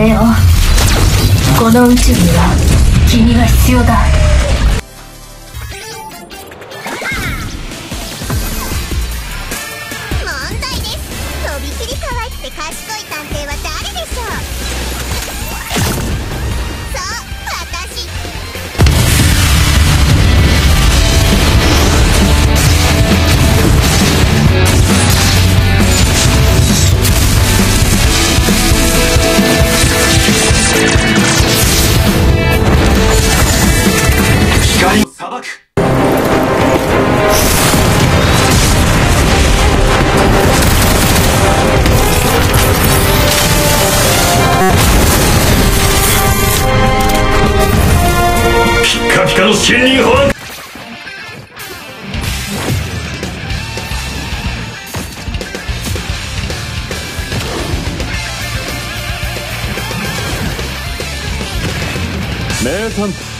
レオこの宇宙には君が必要だ。問題です。とびきり可愛くて賢い探偵の新任保安名探偵。